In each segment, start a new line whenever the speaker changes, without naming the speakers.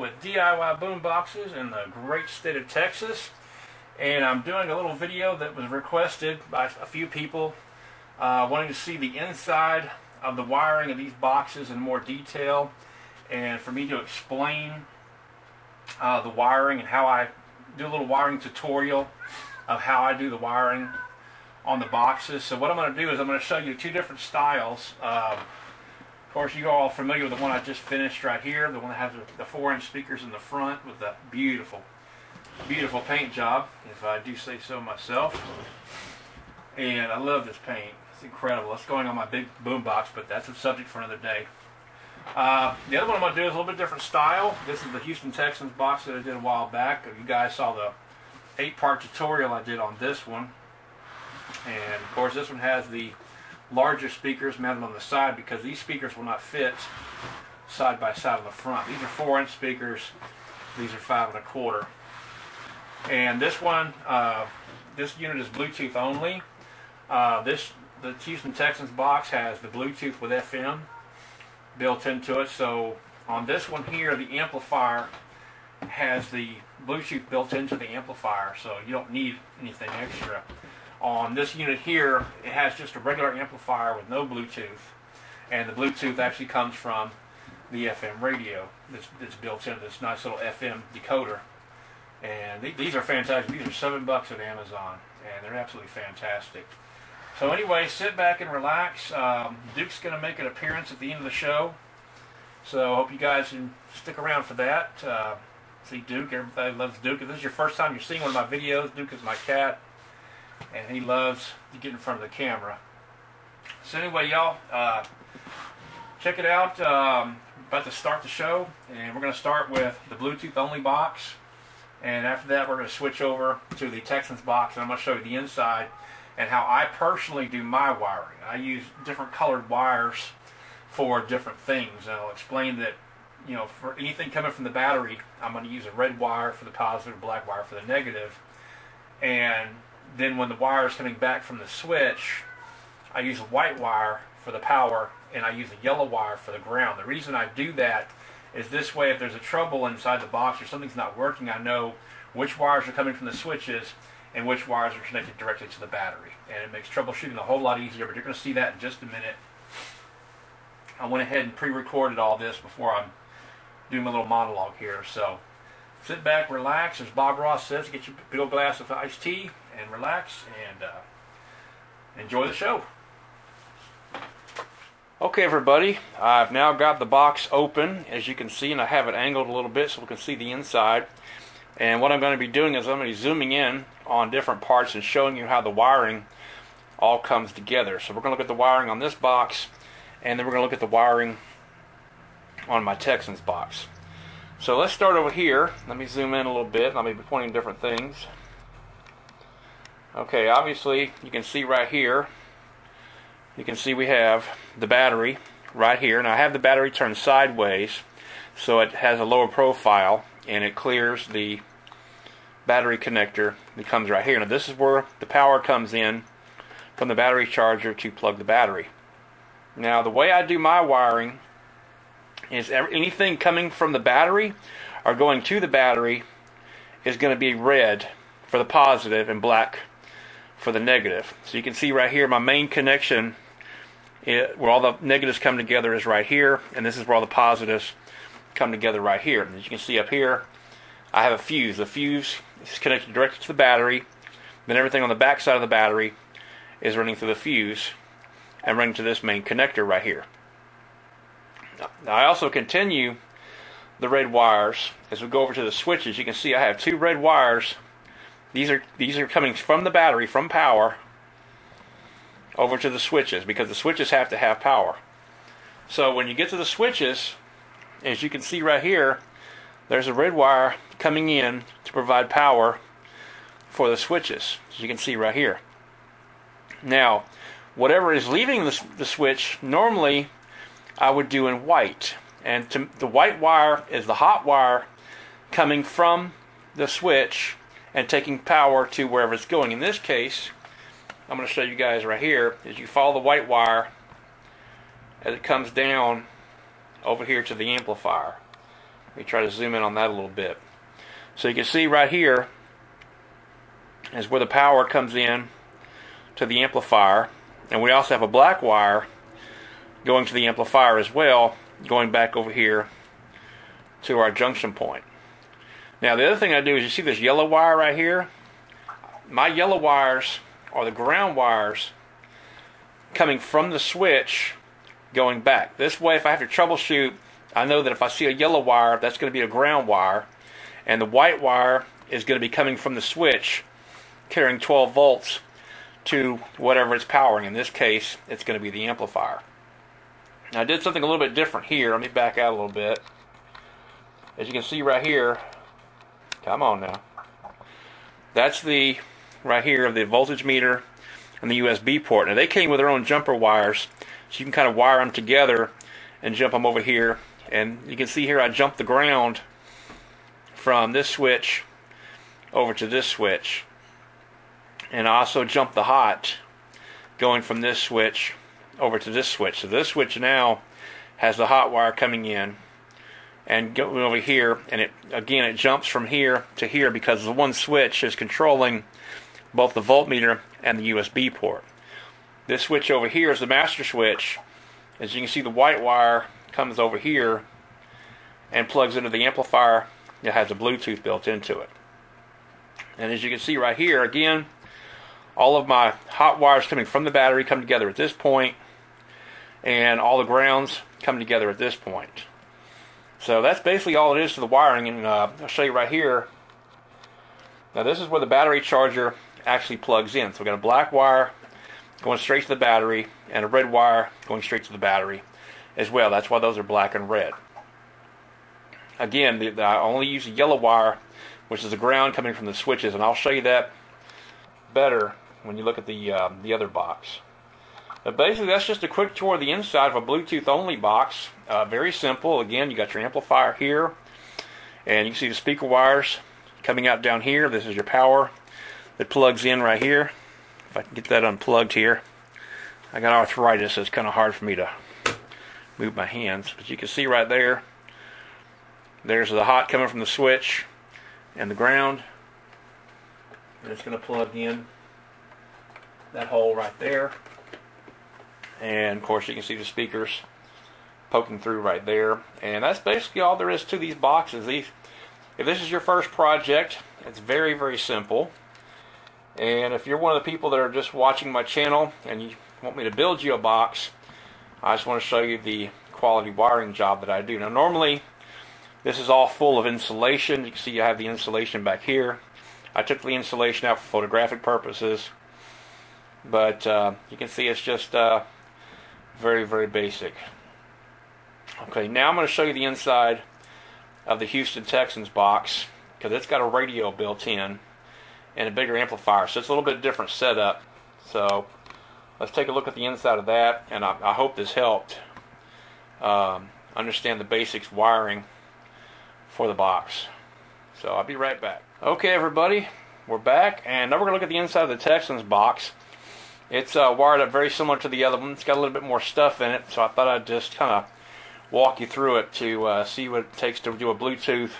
with DIY boom boxes in the great state of Texas. And I'm doing a little video that was requested by a few people uh, wanting to see the inside of the wiring of these boxes in more detail and for me to explain uh, the wiring and how I do a little wiring tutorial of how I do the wiring on the boxes. So what I'm going to do is I'm going to show you two different styles. Of course, you all familiar with the one I just finished right here, the one that has the 4-inch speakers in the front with the beautiful, beautiful paint job, if I do say so myself. And I love this paint. It's incredible. It's going on my big boom box, but that's a subject for another day. Uh, the other one I'm going to do is a little bit different style. This is the Houston Texans box that I did a while back. You guys saw the eight-part tutorial I did on this one. And of course this one has the larger speakers mounted on the side because these speakers will not fit side by side on the front. These are four inch speakers. These are five and a quarter. And this one, uh, this unit is Bluetooth only. Uh, this the Houston Texans box has the Bluetooth with FM built into it. So on this one here, the amplifier has the Bluetooth built into the amplifier, so you don't need anything extra. On this unit here, it has just a regular amplifier with no Bluetooth, and the Bluetooth actually comes from the FM radio that's, that's built into this nice little FM decoder. And th these are fantastic. These are seven bucks at Amazon, and they're absolutely fantastic. So anyway, sit back and relax. Um, Duke's going to make an appearance at the end of the show, so I hope you guys can stick around for that. Uh, see Duke. Everybody loves Duke. If this is your first time you're seeing one of my videos, Duke is my cat and he loves to get in front of the camera. So anyway, y'all, uh, check it out. Um, about to start the show, and we're going to start with the Bluetooth only box. And after that, we're going to switch over to the Texans box, and I'm going to show you the inside and how I personally do my wiring. I use different colored wires for different things. And I'll explain that, you know, for anything coming from the battery, I'm going to use a red wire for the positive, black wire for the negative. And then when the wire is coming back from the switch, I use a white wire for the power and I use a yellow wire for the ground. The reason I do that is this way if there's a trouble inside the box or something's not working, I know which wires are coming from the switches and which wires are connected directly to the battery. And it makes troubleshooting a whole lot easier, but you're going to see that in just a minute. I went ahead and pre-recorded all this before I'm doing my little monologue here. So sit back, relax, as Bob Ross says, get your big old glass of iced tea, and relax and uh, enjoy the show. Okay, everybody, I've now got the box open, as you can see, and I have it angled a little bit so we can see the inside. And what I'm going to be doing is I'm going to be zooming in on different parts and showing you how the wiring all comes together. So we're going to look at the wiring on this box, and then we're going to look at the wiring on my Texans box. So let's start over here. Let me zoom in a little bit. I'll be pointing different things. Okay, obviously you can see right here, you can see we have the battery right here. Now I have the battery turned sideways so it has a lower profile and it clears the battery connector that comes right here. Now this is where the power comes in from the battery charger to plug the battery. Now the way I do my wiring is anything coming from the battery or going to the battery is going to be red for the positive and black for the negative. So you can see right here my main connection it, where all the negatives come together is right here and this is where all the positives come together right here. And as you can see up here I have a fuse. The fuse is connected directly to the battery then everything on the back side of the battery is running through the fuse and running to this main connector right here. Now I also continue the red wires as we go over to the switches. You can see I have two red wires these are these are coming from the battery from power over to the switches because the switches have to have power. So when you get to the switches, as you can see right here, there's a red wire coming in to provide power for the switches, as you can see right here. Now, whatever is leaving the, the switch, normally I would do in white. And to, the white wire is the hot wire coming from the switch and taking power to wherever it's going. In this case, I'm going to show you guys right here, is you follow the white wire as it comes down over here to the amplifier. Let me try to zoom in on that a little bit. So you can see right here is where the power comes in to the amplifier. And we also have a black wire going to the amplifier as well, going back over here to our junction point. Now the other thing I do is you see this yellow wire right here? My yellow wires are the ground wires coming from the switch going back. This way if I have to troubleshoot, I know that if I see a yellow wire, that's going to be a ground wire. And the white wire is going to be coming from the switch carrying 12 volts to whatever it's powering. In this case, it's going to be the amplifier. Now, I did something a little bit different here. Let me back out a little bit. As you can see right here, come on now. That's the, right here, of the voltage meter and the USB port. Now, they came with their own jumper wires, so you can kind of wire them together and jump them over here. And you can see here I jumped the ground from this switch over to this switch and I also jump the hot going from this switch over to this switch. So this switch now has the hot wire coming in and going over here and it again it jumps from here to here because the one switch is controlling both the voltmeter and the USB port. This switch over here is the master switch. As you can see the white wire comes over here and plugs into the amplifier that has a Bluetooth built into it. And as you can see right here again all of my hot wires coming from the battery come together at this point, and all the grounds come together at this point. So that's basically all it is to the wiring, and uh, I'll show you right here. Now this is where the battery charger actually plugs in. So we've got a black wire going straight to the battery, and a red wire going straight to the battery as well. That's why those are black and red. Again, the, the, I only use a yellow wire, which is the ground coming from the switches, and I'll show you that better when you look at the um, the other box. But basically, that's just a quick tour of the inside of a Bluetooth only box. Uh, very simple. Again, you got your amplifier here, and you can see the speaker wires coming out down here. This is your power that plugs in right here. If I can get that unplugged here. I got arthritis, so it's kind of hard for me to move my hands. But you can see right there, there's the hot coming from the switch and the ground. And it's going to plug in that hole right there. And of course you can see the speakers poking through right there. And that's basically all there is to these boxes. These, if this is your first project, it's very, very simple. And if you're one of the people that are just watching my channel and you want me to build you a box, I just want to show you the quality wiring job that I do. Now normally this is all full of insulation. You can see I have the insulation back here. I took the insulation out for photographic purposes. But uh, you can see it's just uh, very, very basic. Okay, now I'm going to show you the inside of the Houston Texans box because it's got a radio built in and a bigger amplifier. So it's a little bit different setup. So let's take a look at the inside of that and I, I hope this helped um, understand the basics wiring for the box. So I'll be right back. Okay everybody, we're back and now we're going to look at the inside of the Texans box. It's uh, wired up very similar to the other one. It's got a little bit more stuff in it, so I thought I'd just kind of walk you through it to uh, see what it takes to do a Bluetooth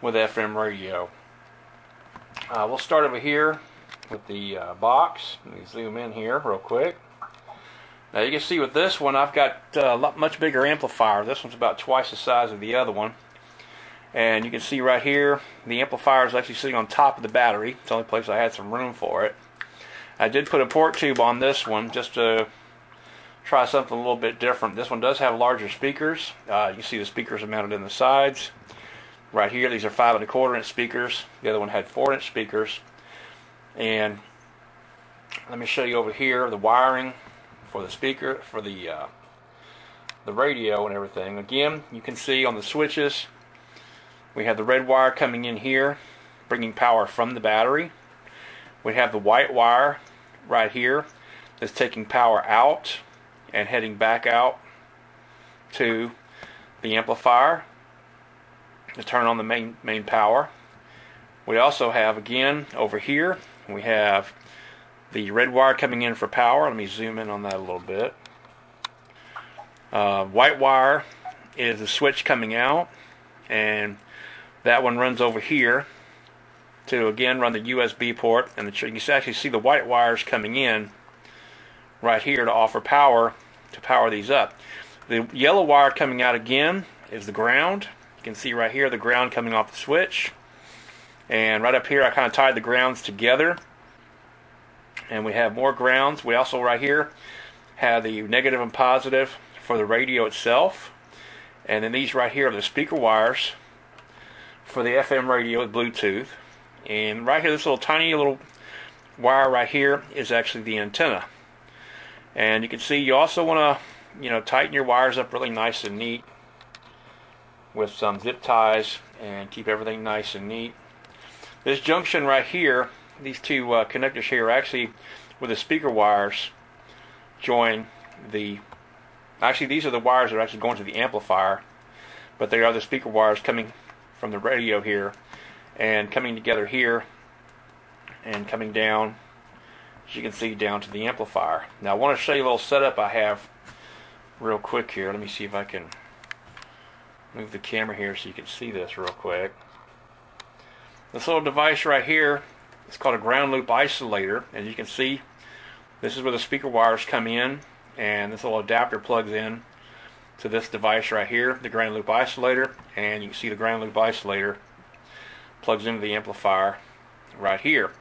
with FM radio. Uh, we'll start over here with the uh, box. Let me zoom in here real quick. Now you can see with this one I've got uh, a lot much bigger amplifier. This one's about twice the size of the other one. And you can see right here the amplifier is actually sitting on top of the battery. It's the only place I had some room for it. I did put a port tube on this one just to try something a little bit different. This one does have larger speakers. Uh, you see the speakers are mounted in the sides. Right here, these are five and a quarter inch speakers. The other one had four inch speakers. And let me show you over here the wiring for the speaker, for the uh, the radio and everything. Again, you can see on the switches, we have the red wire coming in here, bringing power from the battery. We have the white wire right here that's taking power out and heading back out to the amplifier to turn on the main main power. We also have again over here we have the red wire coming in for power. Let me zoom in on that a little bit. Uh, white wire is the switch coming out and that one runs over here to again run the USB port and the, you can actually see the white wires coming in right here to offer power to power these up. The yellow wire coming out again is the ground. You can see right here the ground coming off the switch. And right up here I kind of tied the grounds together. And we have more grounds. We also right here have the negative and positive for the radio itself. And then these right here are the speaker wires for the FM radio with Bluetooth. And right here, this little tiny little wire right here is actually the antenna. And you can see you also want to, you know, tighten your wires up really nice and neat with some zip ties and keep everything nice and neat. This junction right here, these two uh, connectors here, actually with the speaker wires join the. Actually, these are the wires that are actually going to the amplifier, but they are the speaker wires coming from the radio here and coming together here and coming down as you can see down to the amplifier. Now I want to show you a little setup I have real quick here. Let me see if I can move the camera here so you can see this real quick. This little device right here it's called a ground loop isolator and you can see this is where the speaker wires come in and this little adapter plugs in to this device right here, the ground loop isolator, and you can see the ground loop isolator plugs into the amplifier right here.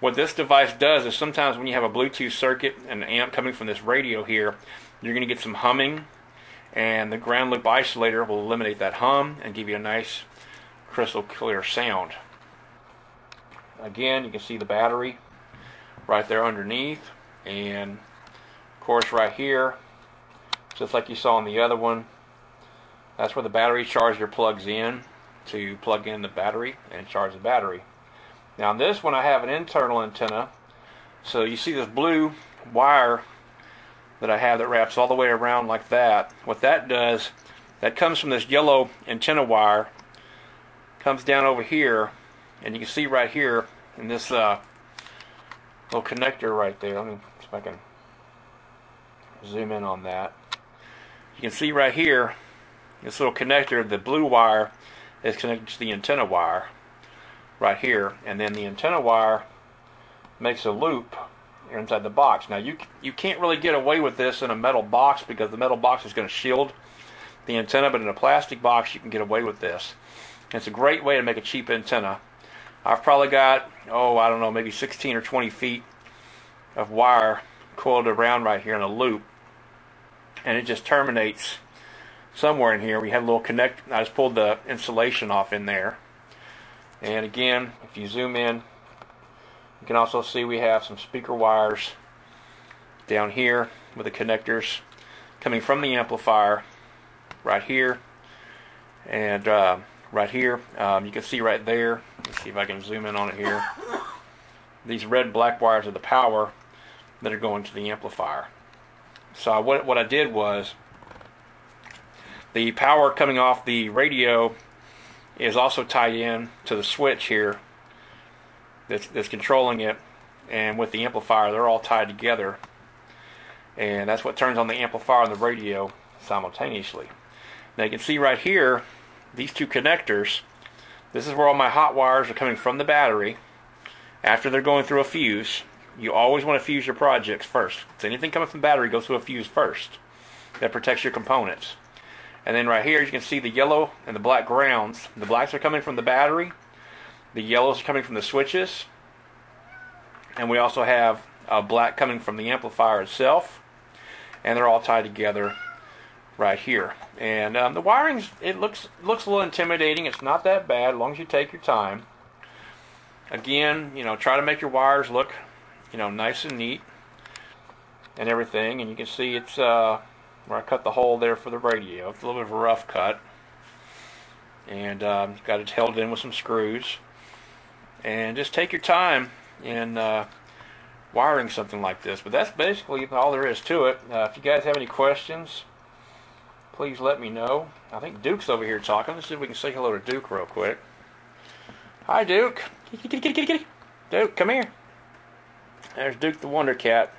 What this device does is sometimes when you have a Bluetooth circuit and an amp coming from this radio here, you're going to get some humming, and the ground loop isolator will eliminate that hum and give you a nice crystal clear sound. Again, you can see the battery right there underneath, and of course right here just like you saw on the other one. That's where the battery charger plugs in to plug in the battery and charge the battery. Now on this one I have an internal antenna. So you see this blue wire that I have that wraps all the way around like that. What that does, that comes from this yellow antenna wire, comes down over here, and you can see right here in this uh, little connector right there. Let me see if I can zoom in on that. You can see right here, this little connector, the blue wire is connected to the antenna wire right here. And then the antenna wire makes a loop inside the box. Now you you can't really get away with this in a metal box because the metal box is going to shield the antenna, but in a plastic box you can get away with this. It's a great way to make a cheap antenna. I've probably got, oh, I don't know, maybe 16 or 20 feet of wire coiled around right here in a loop and it just terminates somewhere in here. We had a little connect. I just pulled the insulation off in there. And again, if you zoom in, you can also see we have some speaker wires down here with the connectors coming from the amplifier right here and uh, right here. Um, you can see right there. Let's see if I can zoom in on it here. These red black wires are the power that are going to the amplifier. So what what I did was the power coming off the radio is also tied in to the switch here that's, that's controlling it and with the amplifier they're all tied together and that's what turns on the amplifier and the radio simultaneously. Now you can see right here these two connectors this is where all my hot wires are coming from the battery after they're going through a fuse you always want to fuse your projects first. So anything coming from battery goes through a fuse first. That protects your components. And then right here you can see the yellow and the black grounds. The blacks are coming from the battery. The yellows are coming from the switches. And we also have uh, black coming from the amplifier itself. And they're all tied together right here. And um, the wiring, it looks looks a little intimidating. It's not that bad as long as you take your time. Again, you know, try to make your wires look you know, nice and neat and everything. And you can see it's uh, where I cut the hole there for the radio. It's a little bit of a rough cut. And um, got it held in with some screws. And just take your time in uh, wiring something like this. But that's basically all there is to it. Uh, if you guys have any questions, please let me know. I think Duke's over here talking. Let's see if we can say hello to Duke real quick. Hi, Duke. Duke, come here. There's Duke the Wonder Cat.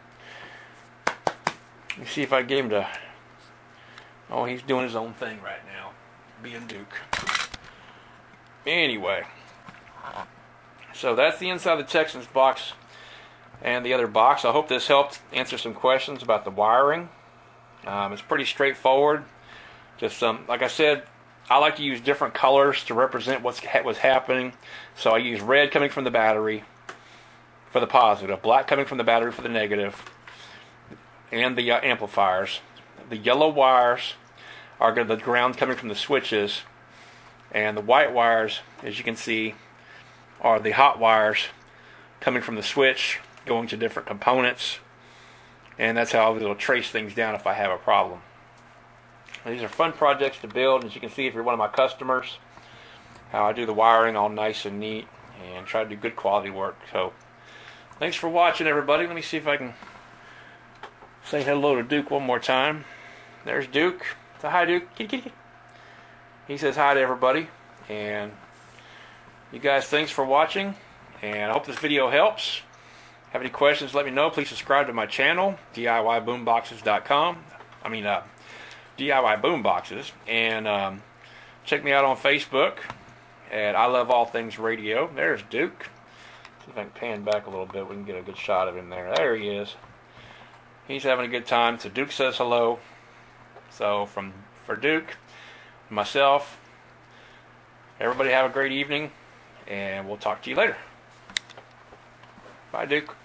Let me see if I get him to. Oh, he's doing his own thing right now, being Duke. Anyway, so that's the inside of the Texans box and the other box. I hope this helped answer some questions about the wiring. Um, it's pretty straightforward. Just some, like I said, I like to use different colors to represent what's what's happening. So I use red coming from the battery for the positive, black coming from the battery for the negative, and the uh, amplifiers. The yellow wires are the ground coming from the switches, and the white wires, as you can see, are the hot wires coming from the switch going to different components. And that's how I'll trace things down if I have a problem. These are fun projects to build. As you can see, if you're one of my customers, how I do the wiring all nice and neat and try to do good quality work. So, thanks for watching, everybody. Let me see if I can say hello to Duke one more time. There's Duke. So, hi, Duke. He says hi to everybody. And you guys, thanks for watching. And I hope this video helps. Have any questions, let me know. Please subscribe to my channel, DIYBoomboxes.com. I mean, uh, DIY Boomboxes. And um, check me out on Facebook at I Love All Things Radio. There's Duke. See if I can pan back a little bit. We can get a good shot of him there. There he is. He's having a good time. So Duke says hello. So from for Duke, myself, everybody have a great evening, and we'll talk to you later. Bye, Duke.